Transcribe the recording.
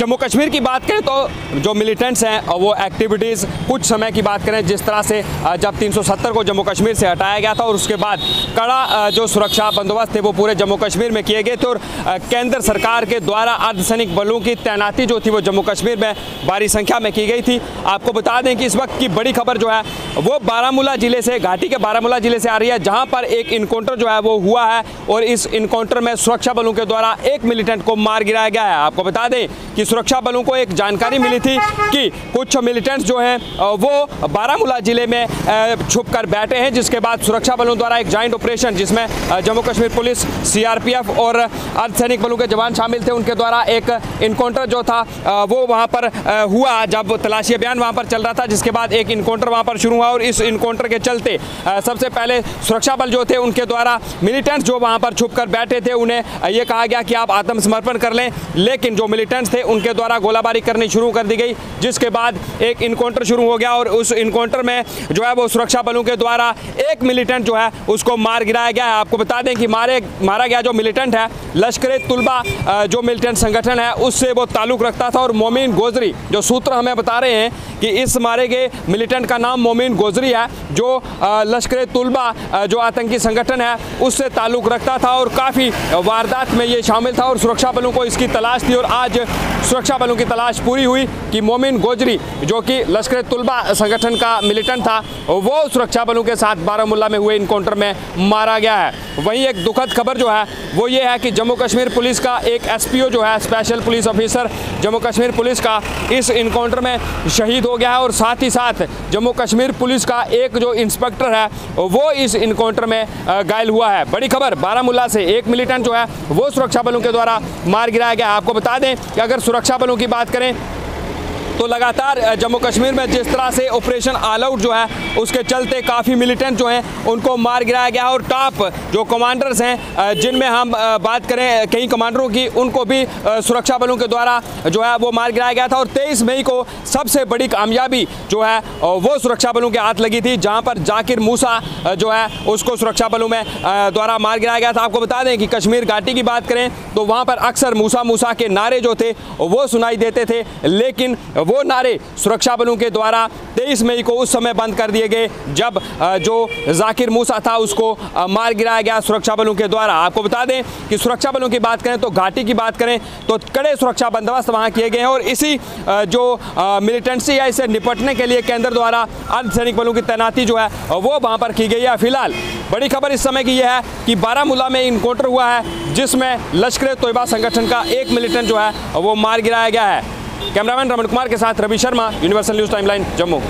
जम्मू कश्मीर की बात करें तो जो मिलिटेंट्स हैं, वो एक्टिविटीज़ कुछ समय की बात करें, जिस तरह से जब 370 को जम्मू कश्मीर से हटाया गया था और उसके बाद कड़ा जो सुरक्षा बंदोबस्त थे, वो पूरे जम्मू कश्मीर में किए गए थे और केंद्र सरकार के द्वारा अर्धसैनिक बलों की तैनाती जो थी, वो जम्मू कश्मीर में भारी संख्या में की गई थी। आपको बता दें कि इस वक्त की बड़ी खबर जो है, वो बारामूला ज़िले से, घाटी के बारामूला ज़िले से आ रही है, जहाँ पर एक इनकाउंटर जो है, वो हुआ है और इस इनकाउंटर में सुरक्षा बलों के द्वारा एक मिलिटेंट को मार गिराया गया है। आपको बता दें कि सुरक्षा बलों को एक जानकारी मिली थी कि कुछ मिलिटेंट्स जो हैं वो बारामूला ज़िले में छुप कर बैठे हैं, जिसके बाद सुरक्षा बलों द्वारा एक जॉइंट ऑपरेशन जिसमें जम्मू कश्मीर पुलिस सीआरपीएफ और अर्धसैनिक बलों के जवान शामिल थे, उनके द्वारा एक इनकाउंटर जो था वो वहाँ पर हुआ जब तलाशी अभियान वहाँ पर चल रहा था, जिसके बाद एक इनकाउंटर वहाँ पर शुरू हुआ और इस इनकाउंटर के चलते सबसे पहले सुरक्षा बल जो थे, उनके द्वारा मिलिटेंट्स जो वहाँ पर छुप कर बैठे थे, उन्हें ये कहा गया कि आप आत्मसमर्पण कर लें, लेकिन जो मिलिटेंट्स थे उनके द्वारा गोलाबारी करनी शुरू कर दी गई, जिसके बाद एक इनकाउंटर शुरू हो गया और उस इनकाउंटर में जो है वो सुरक्षा बलों के द्वारा एक मिलिटेंट जो है उसको मार गिराया गया है। आपको बता दें कि मारे, मारा गया जो मिलिटेंट है, लश्कर तुलबा जो मिलिटेंट संगठन है, उससे वो ताल्लुक़ रखता था और मोमिन गोजरी, जो सूत्र हमें बता रहे हैं कि इस मारे गए मिलिटेंट का नाम मोमिन गोजरी है, जो लश्कर तुलबा जो आतंकी संगठन है, उससे ताल्लुक़ रखता था और काफ़ी वारदात में ये शामिल था और सुरक्षा बलों को इसकी तलाश थी और आज सुरक्षा बलों की तलाश पूरी हुई कि मोमिन गोजरी, जो कि लश्कर तुलबा संगठन का मिलिटेंट था, वो सुरक्षा बलों के साथ बारामूला में हुए इनकाउंटर में मारा गया है। वहीं एक दुखद खबर जो है, वो ये है कि जम्मू कश्मीर पुलिस का एक एसपीओ जो है, special police officer Jammu Kashmir police का इस इनकाउंटर में शहीद हो गया है और साथ ही साथ जम्मू कश्मीर पुलिस का एक जो इंस्पेक्टर है, वो इस इनकाउंटर में घायल हुआ है। बड़ी खबर बारामूला से एक मिलिटेंट जो है, वो सुरक्षा बलों के द्वारा मार गिराया गया आपको बता दें कि अगर सुरक्षा बलों की बात करें तो लगातार जम्मू कश्मीर में जिस तरह से ऑपरेशन ऑल आउट जो है, उसके चलते काफ़ी मिलिटेंट जो हैं, उनको मार गिराया गया और टॉप जो कमांडर्स हैं जिनमें हम बात करें कई कमांडरों की, उनको भी सुरक्षा बलों के द्वारा जो है, वो मार गिराया गया था और तेईस मई को सबसे बड़ी कामयाबी जो है वो सुरक्षा बलों के हाथ लगी थी, जहाँ पर जाकिर मूसा जो है, उसको सुरक्षा बलों में द्वारा मार गिराया गया था। आपको बता दें कि कश्मीर घाटी की बात करें तो वहाँ पर अक्सर मूसा मूसा के नारे जो थे, वो सुनाई देते थे, लेकिन वो नारे सुरक्षा बलों के द्वारा 23 मई को उस समय बंद कर दिए गए, जब जो जाकिर मूसा था उसको मार गिराया गया सुरक्षा बलों के द्वारा। आपको बता दें कि सुरक्षा बलों की बात करें तो घाटी की बात करें तो कड़े सुरक्षा बंदोबस्त वहाँ किए गए हैं और इसी जो मिलिटेंसी है इसे निपटने के लिए केंद्र द्वारा अर्धसैनिक बलों की तैनाती जो है, वो वहाँ पर की गई है। फ़िलहाल बड़ी खबर इस समय की यह है कि बारामूला में इनकाउंटर हुआ है, जिसमें लश्कर तोयबा संगठन का एक मिलिटेंट जो है, वो मार गिराया गया है। कैमरामैन रमन कुमार के साथ Ravi Sharma Universal News Timeline Jammu.